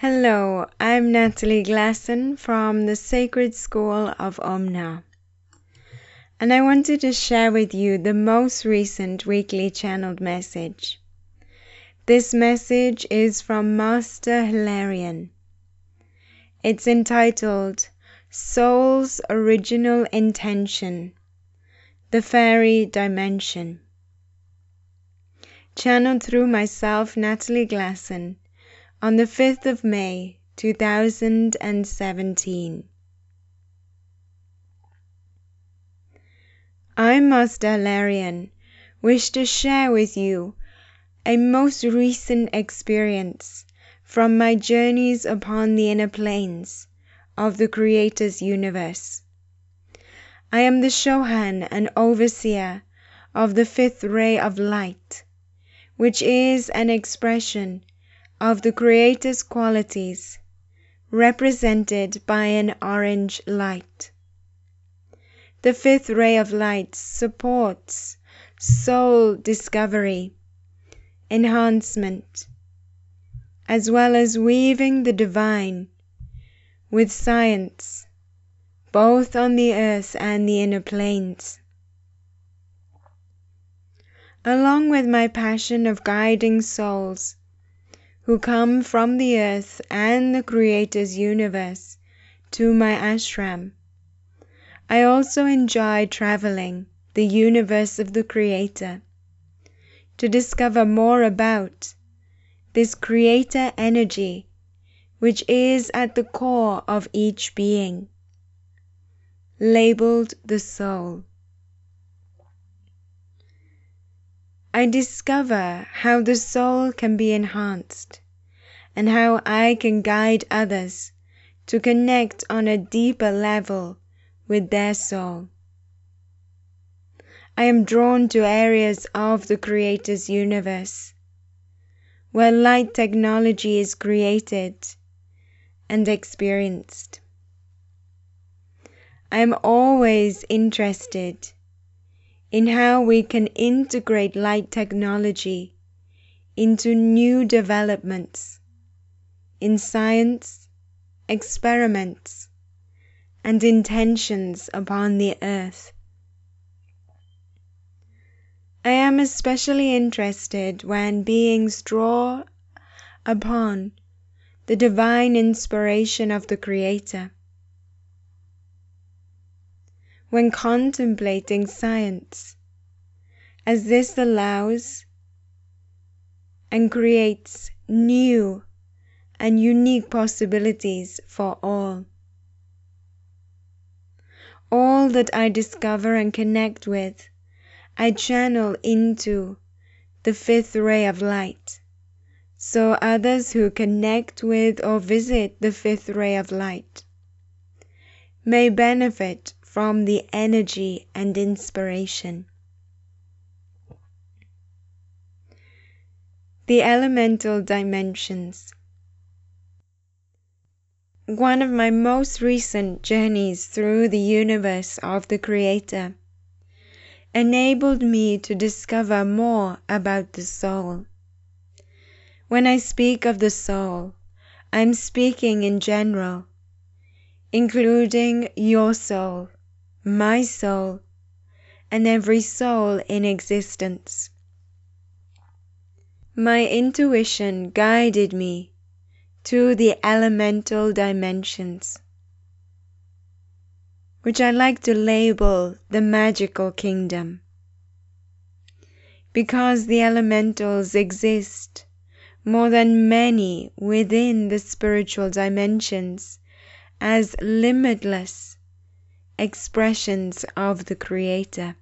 Hello, I'm Natalie Glasson from the Sacred School of OmNa. And I wanted to share with you the most recent weekly channeled message. This message is from Master Hilarion. It's entitled Soul's Original Intention The Fairy Dimension. Channeled through myself, Natalie Glasson on the 5th of May 2017. I, Master Hilarion, wish to share with you a most recent experience from my journeys upon the inner planes of the Creator's universe. I am the Chohan and overseer of the fifth ray of light, which is an expression of the Creator's qualities, represented by an orange light. The fifth ray of light supports soul discovery, enhancement, as well as weaving the divine with science, both on the earth and the inner planes. Along with my passion of guiding souls who come from the earth and the Creator's universe to my ashram. I also enjoy traveling the universe of the Creator to discover more about this Creator energy which is at the core of each being, labeled the soul. I discover how the soul can be enhanced and how I can guide others to connect on a deeper level with their soul. I am drawn to areas of the Creator's universe where light technology is created and experienced. I am always interested in how we can integrate light technology into new developments in science, experiments, and intentions upon the earth. I am especially interested when beings draw upon the divine inspiration of the Creator when contemplating science, as this allows and creates new and unique possibilities for all. All that I discover and connect with, I channel into the fifth ray of light, so others who connect with or visit the fifth ray of light may benefit from the energy and inspiration. The elemental dimensions. One of my most recent journeys through the universe of the Creator enabled me to discover more about the soul. When I speak of the soul, I am speaking in general, including your soul, my soul, and every soul in existence. My intuition guided me to the elemental dimensions, which I like to label the magical kingdom, because the elementals exist more than many within the spiritual dimensions as limitless expressions of the Creator.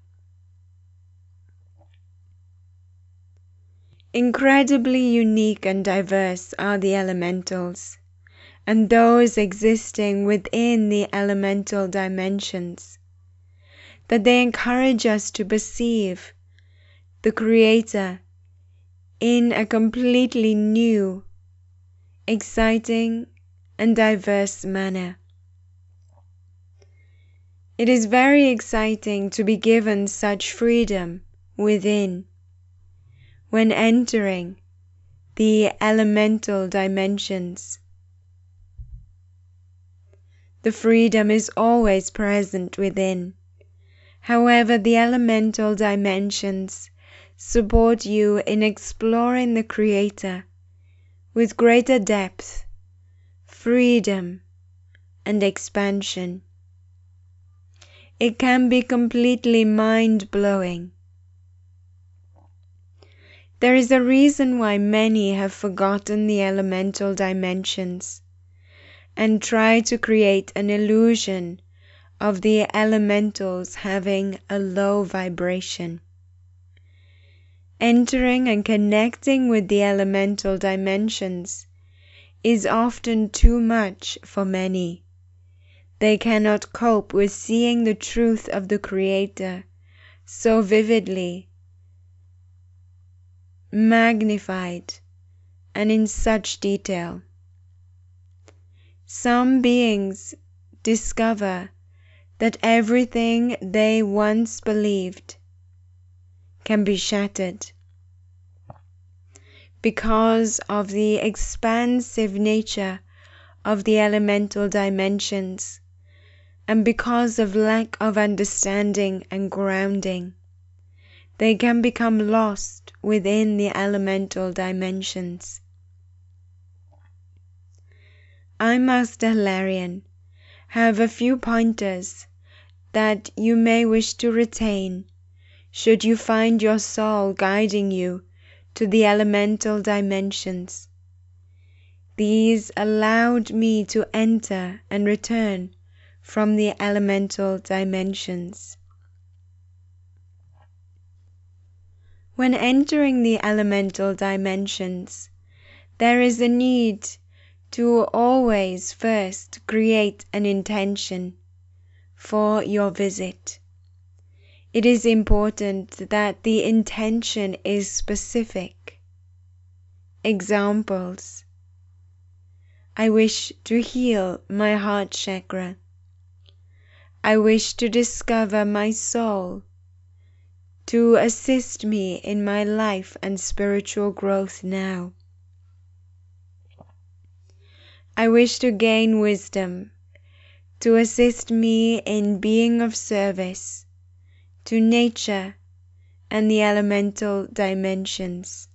Incredibly unique and diverse are the elementals, and those existing within the elemental dimensions, that they encourage us to perceive the Creator in a completely new, exciting, and diverse manner. It is very exciting to be given such freedom within when entering the elemental dimensions The freedom is always present within. However, the elemental dimensions support you in exploring the Creator with greater depth, freedom, and expansion. It can be completely mind blowing. There is a reason why many have forgotten the elemental dimensions and try to create an illusion of the elementals having a low vibration. Entering and connecting with the elemental dimensions is often too much for many. They cannot cope with seeing the truth of the Creator so vividly, magnified, and in such detail. Some beings discover that everything they once believed can be shattered because of the expansive nature of the elemental dimensions and because of lack of understanding and grounding. They can become lost within the elemental dimensions. I, Master Hilarion, have a few pointers that you may wish to retain should you find your soul guiding you to the elemental dimensions. These allowed me to enter and return from the elemental dimensions. When entering the elemental dimensions, there is a need to always first create an intention for your visit. It is important that the intention is specific. Examples I wish to heal my heart chakra. I wish to discover my soul to assist me in my life and spiritual growth now. I wish to gain wisdom to assist me in being of service to nature and the elemental dimensions.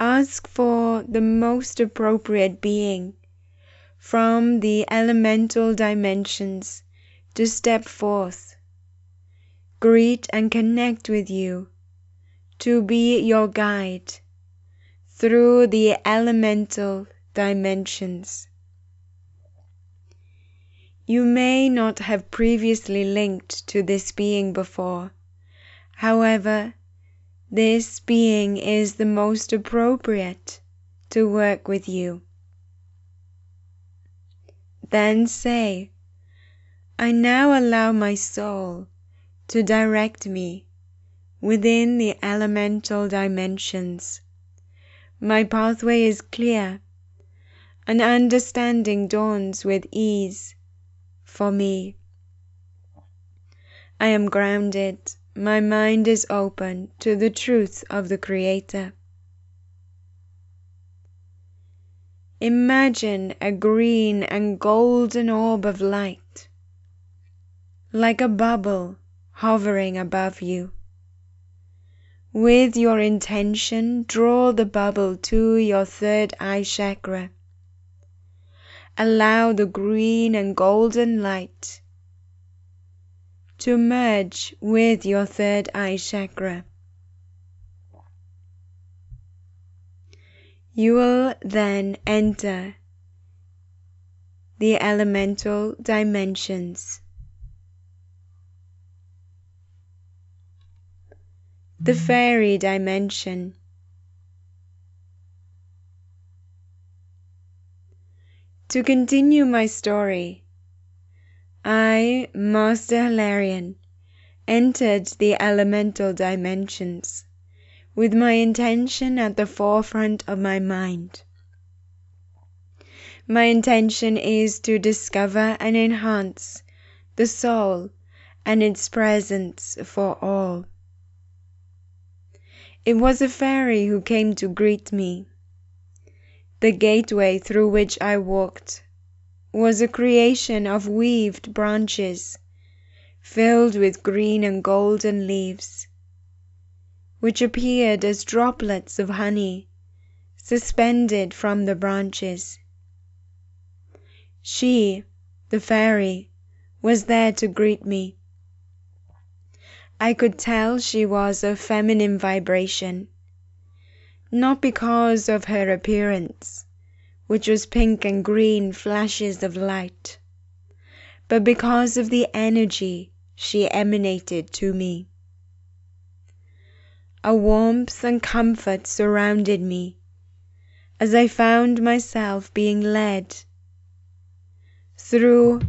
Ask for the most appropriate being from the elemental dimensions to step forth, greet and connect with you to be your guide through the elemental dimensions. You may not have previously linked to this being before. However, this being is the most appropriate to work with you. Then say, I now allow my soul to direct me within the elemental dimensions. My pathway is clear, and understanding dawns with ease for me. I am grounded, my mind is open to the truth of the Creator. Imagine a green and golden orb of light, like a bubble hovering above you. With your intention, draw the bubble to your third eye chakra. Allow the green and golden light to merge with your third eye chakra. You will then enter the elemental dimensions. the fairy dimension. To continue my story, I, Master Hilarion, entered the elemental dimensions with my intention at the forefront of my mind. My intention is to discover and enhance the soul and its presence for all. It was a fairy who came to greet me. The gateway through which I walked was a creation of weaved branches, filled with green and golden leaves, which appeared as droplets of honey suspended from the branches. She, the fairy, was there to greet me. I could tell she was of feminine vibration, not because of her appearance, which was pink and green flashes of light, but because of the energy she emanated to me. A warmth and comfort surrounded me as I found myself being led through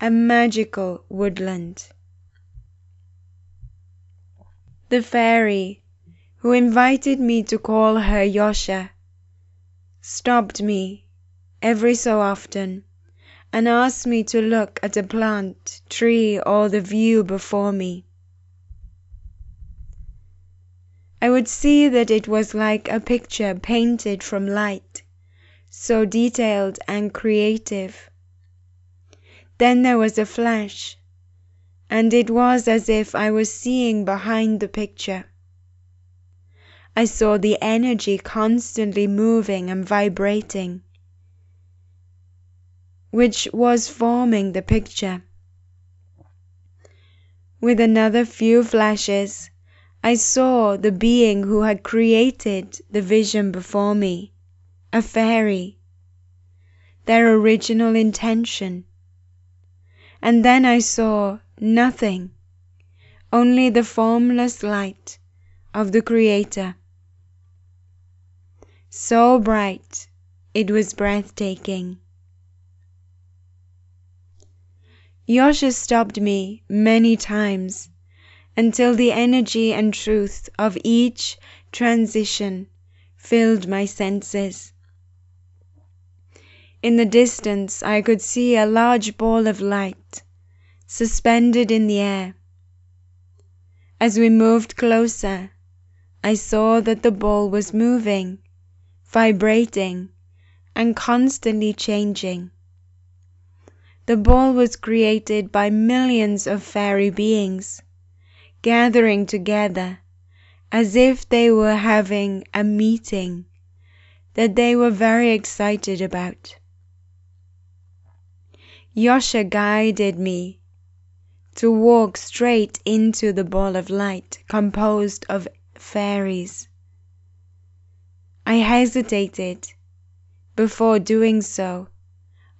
a magical woodland. The fairy, who invited me to call her Yasha, stopped me every so often and asked me to look at a plant, tree, or the view before me. I would see that it was like a picture painted from light, so detailed and creative. Then there was a flash, and it was as if I was seeing behind the picture. I saw the energy constantly moving and vibrating, which was forming the picture. With another few flashes, I saw the being who had created the vision before me, a fairy, their original intention. And then I saw nothing, only the formless light of the Creator. So bright, it was breathtaking. Yasha stopped me many times until the energy and truth of each transition filled my senses. In the distance I could see a large ball of light suspended in the air. As we moved closer, I saw that the ball was moving, vibrating, and constantly changing. The ball was created by millions of fairy beings gathering together as if they were having a meeting that they were very excited about. Yasha guided me to walk straight into the ball of light composed of fairies. I hesitated before doing so,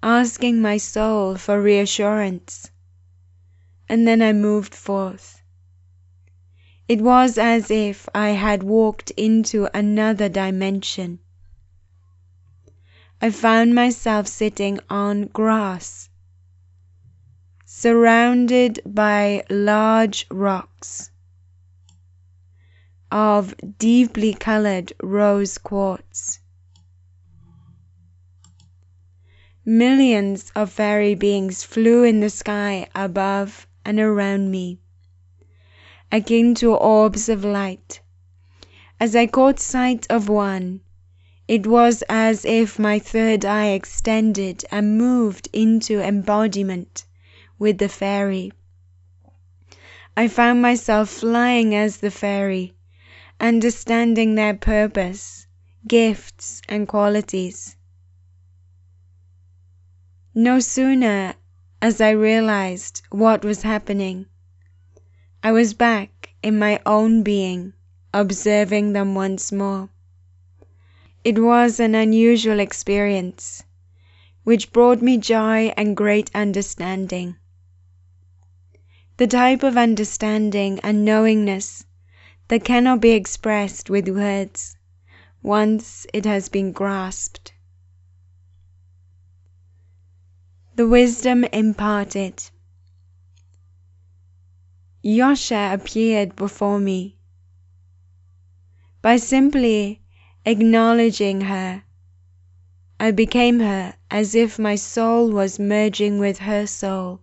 asking my soul for reassurance, and then I moved forth. It was as if I had walked into another dimension. I found myself sitting on grass, surrounded by large rocks of deeply colored rose quartz. Millions of fairy beings flew in the sky above and around me akin to orbs of light. As I caught sight of one, it was as if my third eye extended and moved into embodiment with the fairy. I found myself flying as the fairy, understanding their purpose, gifts, and qualities. No sooner as I realized what was happening I was back in my own being, observing them once more. It was an unusual experience, which brought me joy and great understanding. The type of understanding and knowingness that cannot be expressed with words once it has been grasped. The wisdom imparted. Yasha appeared before me. By simply acknowledging her, I became her as if my soul was merging with her soul.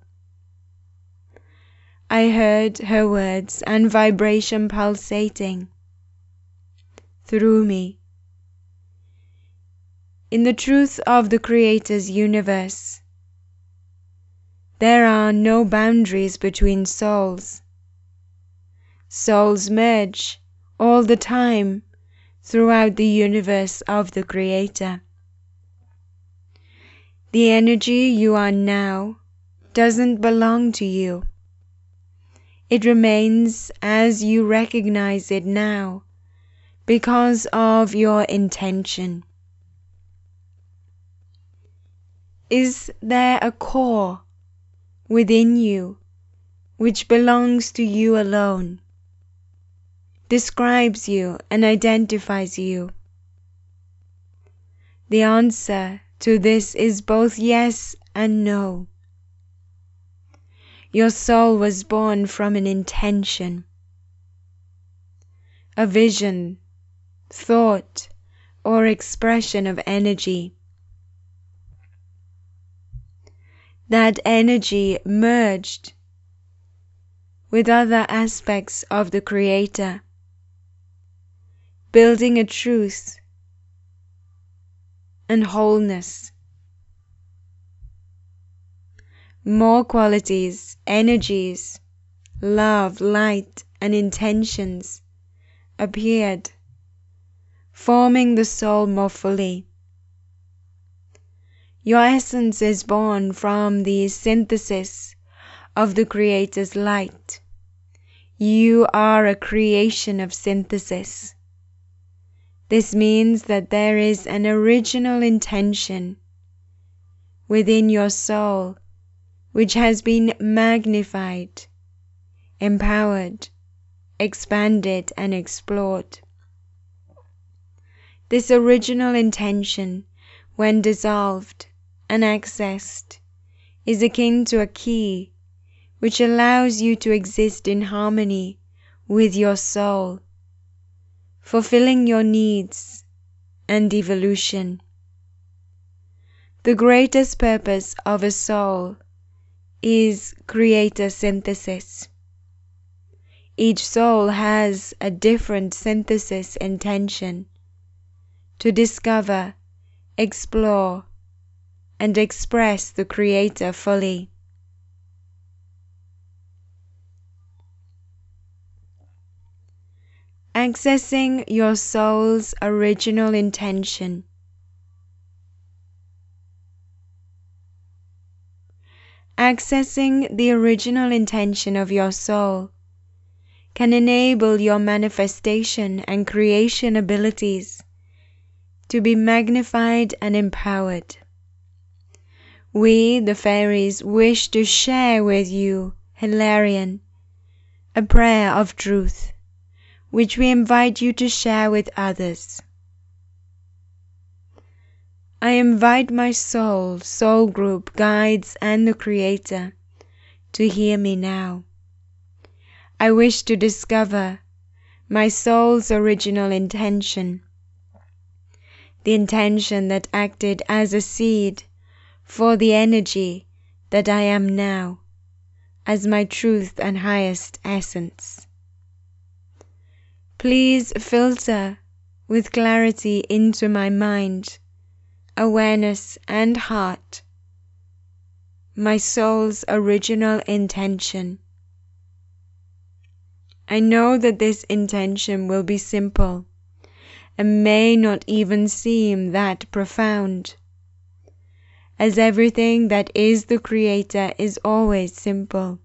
I heard her words and vibration pulsating through me. in the truth of the Creator's universe. There are no boundaries between souls. Souls merge all the time throughout the universe of the Creator. The energy you are now doesn't belong to you. It remains as you recognize it now because of your intention. Is there a core within you which belongs to you alone, describes you and identifies you? The answer to this is both yes and no. Your soul was born from an intention, a vision, thought, or expression of energy. That energy merged with other aspects of the Creator, building a truth and wholeness. More qualities, energies, love, light, and intentions appeared, forming the soul more fully. Your essence is born from the synthesis of the Creator's light. You are a creation of synthesis. This means that there is an original intention within your soul which has been magnified, empowered, expanded, and explored. This original intention, when dissolved and accessed, is akin to a key which allows you to exist in harmony with your soul fulfilling your needs and evolution. The greatest purpose of a soul is creator synthesis. Each soul has a different synthesis intention to discover, explore, and express the Creator fully. accessing your soul's original intention. Accessing the original intention of your soul can enable your manifestation and creation abilities to be magnified and empowered. We, the fairies, wish to share with you, Hilarion, a prayer of truth which we invite you to share with others. I invite my soul, soul group, guides, and the Creator to hear me now. I wish to discover my soul's original intention, the intention that acted as a seed for the energy that I am now, as my truth and highest essence. Please filter with clarity into my mind, awareness, and heart my soul's original intention. I know that this intention will be simple and may not even seem that profound, as everything that is the Creator is always simple.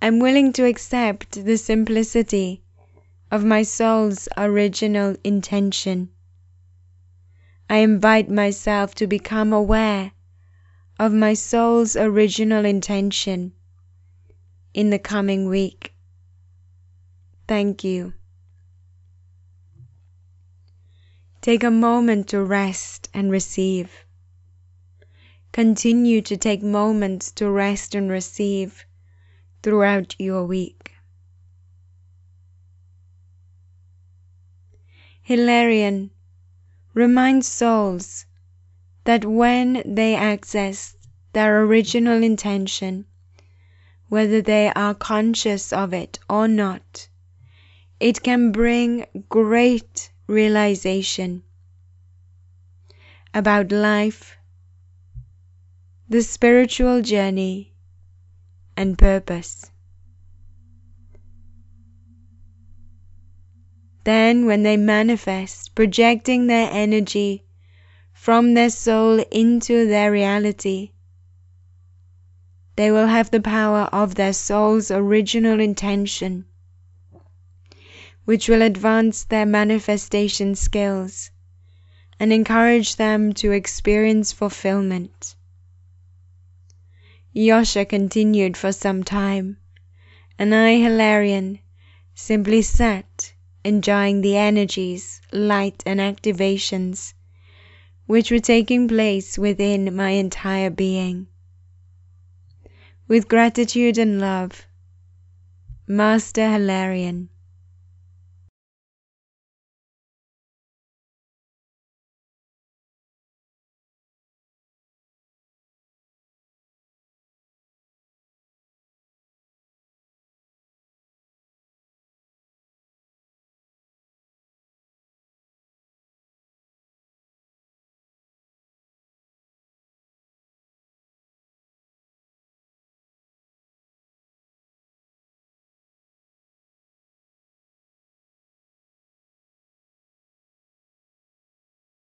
I'm willing to accept the simplicity of my soul's original intention. I invite myself to become aware of my soul's original intention in the coming week. Thank you. Take a moment to rest and receive. Continue to take moments to rest and receive throughout your week. Hilarion reminds souls that when they access their original intention, whether they are conscious of it or not, it can bring great realization. about life, the spiritual journey, and purpose. Then, when they manifest, projecting their energy from their soul into their reality, they will have the power of their soul's original intention, which will advance their manifestation skills and encourage them to experience fulfillment. Yasha continued for some time, and I, Hilarion, simply sat enjoying the energies, light, and activations which were taking place within my entire being. With gratitude and love, Master Hilarion.